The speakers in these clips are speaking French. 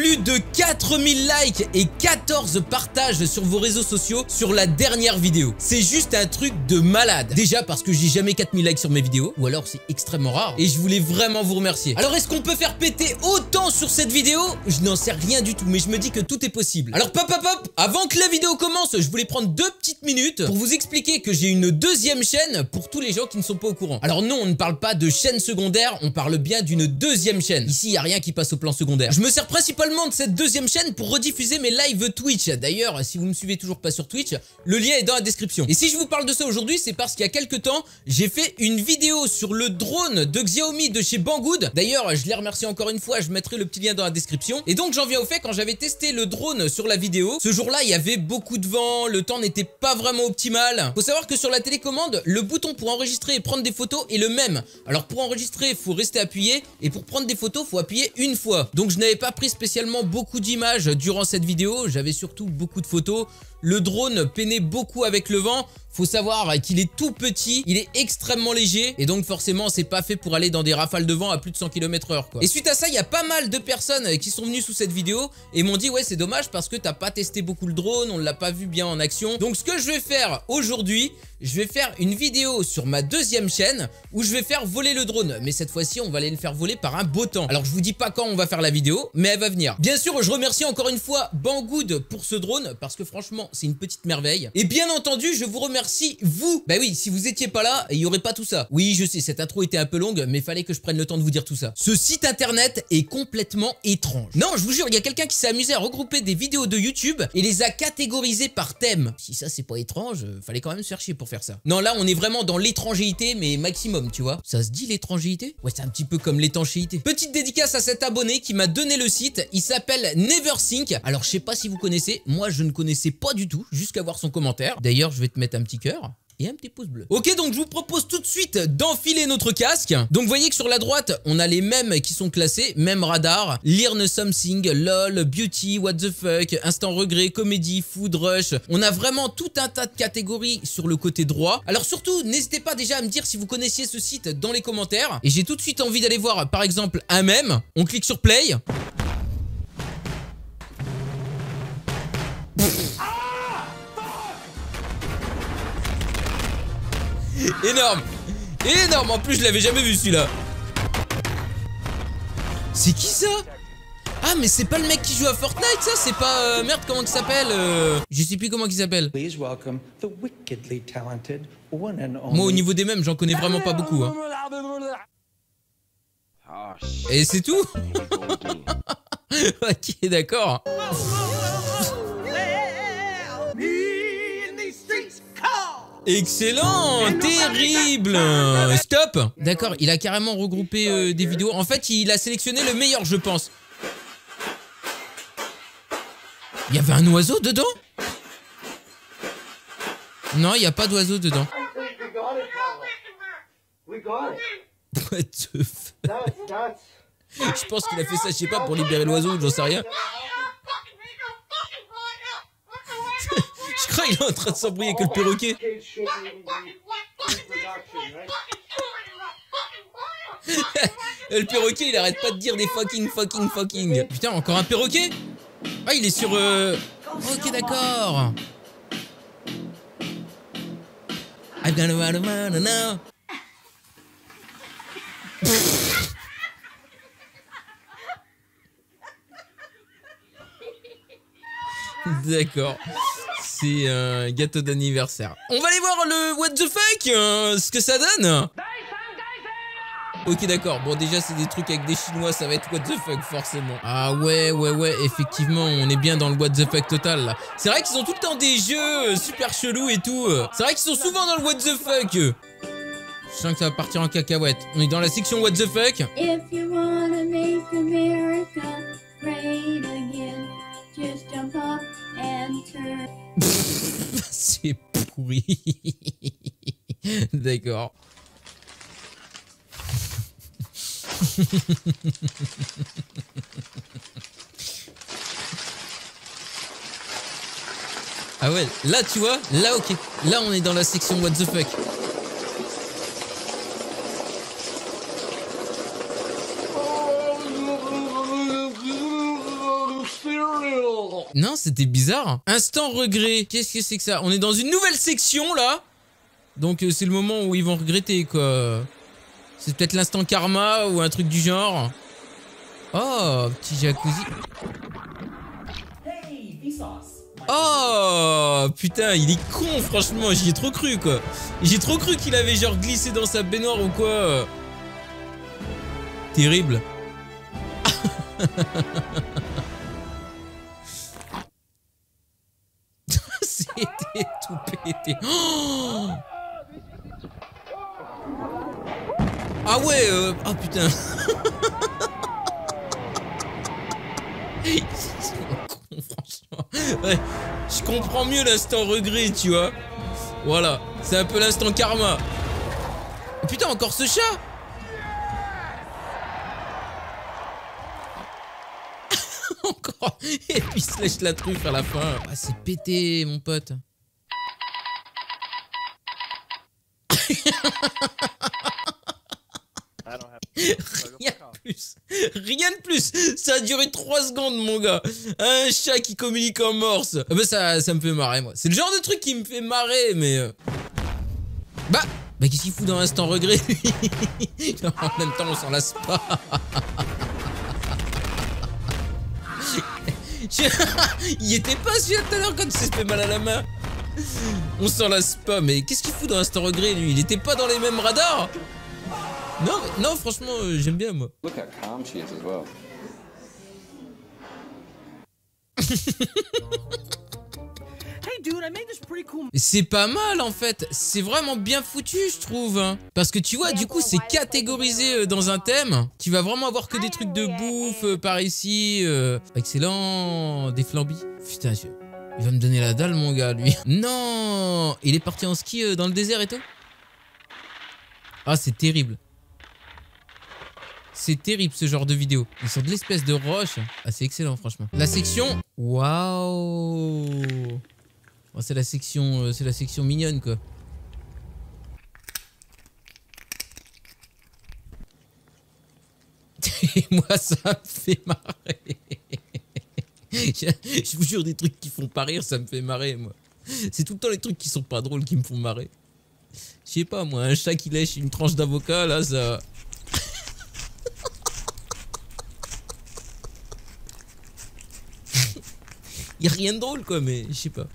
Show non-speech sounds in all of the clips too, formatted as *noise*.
plus de 4000 likes et 14 partages sur vos réseaux sociaux sur la dernière vidéo. C'est juste un truc de malade. Déjà parce que j'ai jamais 4000 likes sur mes vidéos, ou alors c'est extrêmement rare. Et je voulais vraiment vous remercier. Alors est-ce qu'on peut faire péter autant sur cette vidéo? Je n'en sais rien du tout, mais je me dis que tout est possible. Alors pop pop pop, avant que la vidéo commence, je voulais prendre deux petites minutes pour vous expliquer que j'ai une deuxième chaîne pour tous les gens qui ne sont pas au courant. Alors non, on ne parle pas de chaîne secondaire, on parle bien d'une deuxième chaîne. Ici, il n'y a rien qui passe au plan secondaire. Je me sers principalement de cette deuxième chaîne pour rediffuser mes lives Twitch. D'ailleurs, si vous me suivez toujours pas sur Twitch, le lien est dans la description. Et si je vous parle de ça aujourd'hui, c'est parce qu'il y a quelques temps, j'ai fait une vidéo sur le drone de Xiaomi de chez Banggood. D'ailleurs, je les remercie encore une fois, je mettrai le petit lien dans la description. Et donc, j'en viens au fait, quand j'avais testé le drone sur la vidéo, ce jour-là, il y avait beaucoup de vent, le temps n'était pas vraiment optimal. Faut savoir que sur la télécommande, le bouton pour enregistrer et prendre des photos est le même. Alors pour enregistrer, il faut rester appuyé et pour prendre des photos, faut appuyer une fois. Donc je n'avais pas pris spécialement beaucoup d'images durant cette vidéo, j'avais surtout beaucoup de photos. Le drone peinait beaucoup avec le vent, faut savoir qu'il est tout petit, il est extrêmement léger et donc forcément c'est pas fait pour aller dans des rafales de vent à plus de 100 km h quoi. Et suite à ça, il y a pas mal de personnes qui sont venues sous cette vidéo et m'ont dit ouais c'est dommage parce que t'as pas testé beaucoup le drone, on l'a pas vu bien en action. Donc ce que je vais faire aujourd'hui, je vais faire une vidéo sur ma deuxième chaîne où je vais faire voler le drone. Mais cette fois-ci, on va aller le faire voler par un beau temps. Alors, je vous dis pas quand on va faire la vidéo, mais elle va venir. Bien sûr, je remercie encore une fois Banggood pour ce drone parce que franchement, c'est une petite merveille. Et bien entendu, je vous remercie vous. Bah oui, si vous étiez pas là, il y aurait pas tout ça. Oui, je sais, cette intro était un peu longue, mais fallait que je prenne le temps de vous dire tout ça. Ce site internet est complètement étrange. Non, je vous jure, il y a quelqu'un qui s'est amusé à regrouper des vidéos de YouTube et les a catégorisées par thème. Si ça, c'est pas étrange, fallait quand même se faire chier pour faire ça. Non, là, on est vraiment dans l'étrangéité, mais maximum, tu vois. Ça se dit l'étrangéité? Ouais, c'est un petit peu comme l'étanchéité. Petite dédicace à cet abonné qui m'a donné le site. Il s'appelle Neversync. Alors, je sais pas si vous connaissez. Moi, je ne connaissais pas du tout, jusqu'à voir son commentaire. D'ailleurs, je vais te mettre un petit cœur et un petit pouce bleu. Ok, donc je vous propose tout de suite d'enfiler notre casque. Donc voyez que sur la droite, on a les mêmes qui sont classés, même radar, Learn Something, LOL, Beauty, What the fuck, Instant Regret, Comédie, Food Rush. On a vraiment tout un tas de catégories sur le côté droit. Alors surtout, n'hésitez pas déjà à me dire si vous connaissiez ce site dans les commentaires. Et j'ai tout de suite envie d'aller voir par exemple un même. On clique sur Play. Énorme Énorme En plus, je l'avais jamais vu celui-là. C'est qui ça? Ah mais c'est pas le mec qui joue à Fortnite ça? C'est pas... Euh, merde comment il s'appelle euh, Je sais plus comment il s'appelle. Moi au niveau des mêmes j'en connais vraiment pas beaucoup. Hein. Et c'est tout? *laughs* Ok d'accord. Excellent Terrible. Stop. D'accord, il a carrément regroupé euh, des vidéos. En fait, il a sélectionné le meilleur, je pense. Il y avait un oiseau dedans? Non, il n'y a pas d'oiseau dedans. What the fuck *laughs* Je pense qu'il a fait ça, je sais pas, pour libérer l'oiseau, j'en sais rien. *laughs* Qu'il est en train de s'embrouiller avec le perroquet. *laughs* le perroquet, il arrête pas de dire des fucking, fucking, fucking. Putain, encore un perroquet? Ah, il est sur... Euh... Ok, d'accord. Around now. *laughs* D'accord c'est un gâteau d'anniversaire. On va aller voir le what the fuck, euh, ce que ça donne. Ok d'accord, bon déjà c'est des trucs avec des chinois, ça va être what the fuck forcément. Ah ouais, ouais, ouais, effectivement, on est bien dans le what the fuck total là. C'est vrai qu'ils ont tout le temps des jeux super chelous et tout. C'est vrai qu'ils sont souvent dans le what the fuck. Je sens que ça va partir en cacahuète. On est dans la section what the fuck. If you wanna make America great again, just jump and turn. *laughs* C'est pourri. *laughs* D'accord. *laughs* ah ouais, là tu vois, là ok. Là on est dans la section what the fuck. Non, c'était bizarre. Instant regret. Qu'est-ce que c'est que ça? On est dans une nouvelle section, là. Donc, euh, c'est le moment où ils vont regretter, quoi. C'est peut-être l'instant karma ou un truc du genre. Oh, petit jacuzzi. Oh putain, il est con franchement, j'y ai trop cru quoi. J'ai trop cru qu'il avait genre glissé dans sa baignoire ou quoi. Terrible. *laughs* pété. Oh *gasps* ah ouais, euh... oh putain. *laughs* Ouais, je comprends mieux l'instant regret, tu vois. Voilà, c'est un peu l'instant karma. Oh, putain, encore ce chat *laughs* Encore Et puis lèche la truffe à la fin. Ah, c'est pété, mon pote. Rien de plus. Rien de plus. Ça a duré 3 secondes, mon gars. Un chat qui communique en morse. Ah bah ça, ça me fait marrer, moi. C'est le genre de truc qui me fait marrer, mais... Euh. Bah Bah qu'est-ce qu'il fout dans l'instant regret, lui? *laughs* En même temps, on s'en lasse pas. *laughs* il était pas celui-là tout à l'heure quand il s'est fait mal à la main. On s'en lasse pas, mais qu'est-ce qu'il fout dans l'instant regret, lui? Il était pas dans les mêmes radars? Non, non, franchement, euh, j'aime bien moi. C'est pas mal en fait, c'est vraiment bien foutu je trouve. Hein. Parce que tu vois, du coup c'est catégorisé euh, dans un thème. Tu vas vraiment avoir que des trucs de bouffe euh, par ici. Excellent, des flambis. Putain, il va me donner la dalle mon gars lui. *laughs* Non, il est parti en ski dans le désert et tout Ah c'est terrible. C'est terrible ce genre de vidéo. Ils sont de l'espèce de roche. Ah, c'est excellent, franchement. La section. Waouh. Oh, c'est la section, euh, c'est la section mignonne, quoi. *laughs* Et moi, ça me fait marrer. *laughs* Je vous jure, des trucs qui font pas rire, ça me fait marrer, moi. C'est tout le temps les trucs qui sont pas drôles qui me font marrer. Je sais pas, moi, un chat qui lèche une tranche d'avocat, là, ça... *laughs* Il a rien de drôle quoi, mais je sais pas.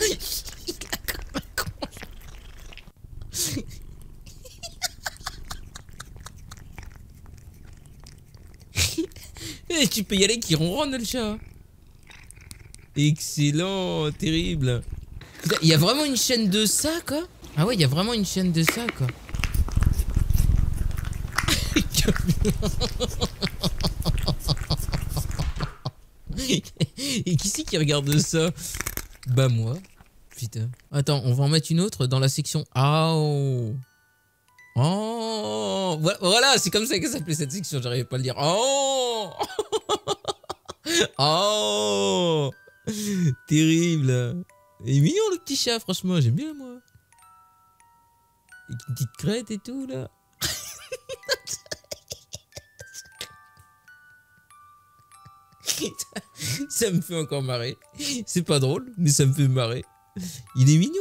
Et *laughs* tu peux y aller qui ronronne le chat. Excellent, terrible. Il y a vraiment une chaîne de ça quoi Ah ouais, il y a vraiment une chaîne de ça quoi. *laughs* Et qui c'est qui regarde ça? Bah moi. Putain. Attends, on va en mettre une autre dans la section... Oh Oh Voilà, c'est comme ça que s'appelait cette section, j'arrivais pas à le dire. Oh *laughs* Oh Terrible Il est mignon le petit chat, franchement, j'aime bien moi. Avec une petite crête et tout là. *laughs* ça me fait encore marrer. C'est pas drôle, mais ça me fait marrer. Il est mignon.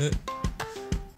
Hein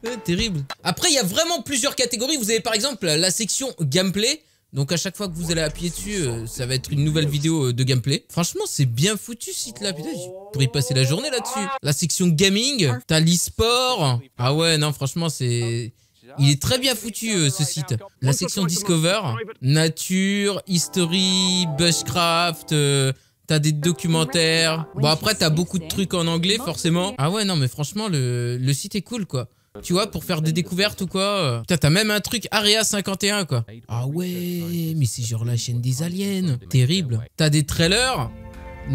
hein terrible. Après, il y a vraiment plusieurs catégories. Vous avez par exemple la section gameplay. Donc à chaque fois que vous allez appuyer dessus, euh, ça va être une nouvelle vidéo euh, de gameplay. Franchement, c'est bien foutu ce site là. Putain, je pourrais passer la journée là-dessus. La section gaming, t'as l'e-sport. Ah ouais, non, franchement, c'est... Il est très bien foutu euh, ce site. La section Discover, nature, history, bushcraft, euh, t'as des documentaires. Bon après t'as beaucoup de trucs en anglais forcément. Ah ouais non mais franchement le, le site est cool quoi. Tu vois, pour faire des découvertes ou quoi. Euh. Putain, t'as même un truc Area 51, quoi. Ah ouais, mais c'est genre la chaîne des aliens. Terrible. T'as des trailers.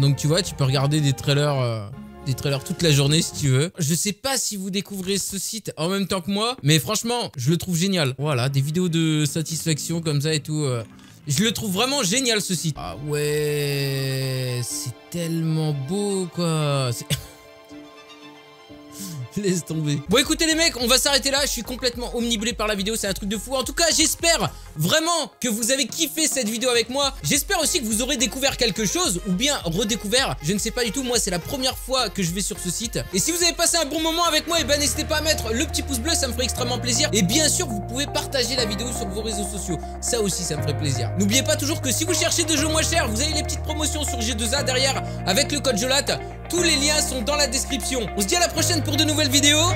Donc, tu vois, tu peux regarder des trailers des trailers toute la journée si tu veux. Je sais pas si vous découvrez ce site en même temps que moi, mais franchement, je le trouve génial. Voilà, des vidéos de satisfaction comme ça et tout. Euh. Je le trouve vraiment génial ce site. Ah ouais, c'est tellement beau quoi. *laughs* *laughs* Laisse tomber. Bon, écoutez les mecs, on va s'arrêter là. Je suis complètement omnibulé par la vidéo. C'est un truc de fou. En tout cas, j'espère vraiment que vous avez kiffé cette vidéo avec moi. J'espère aussi que vous aurez découvert quelque chose ou bien redécouvert. Je ne sais pas du tout. Moi, c'est la première fois que je vais sur ce site. Et si vous avez passé un bon moment avec moi, et eh ben n'hésitez pas à mettre le petit pouce bleu. Ça me ferait extrêmement plaisir. Et bien sûr, vous pouvez partager la vidéo sur vos réseaux sociaux. Ça aussi, ça me ferait plaisir. N'oubliez pas toujours que si vous cherchez de jeux moins chers, vous avez les petites promotions sur G2A derrière avec le code JOLAT. Tous les liens sont dans la description. On se dit à la prochaine pour de nouvelles vidéos.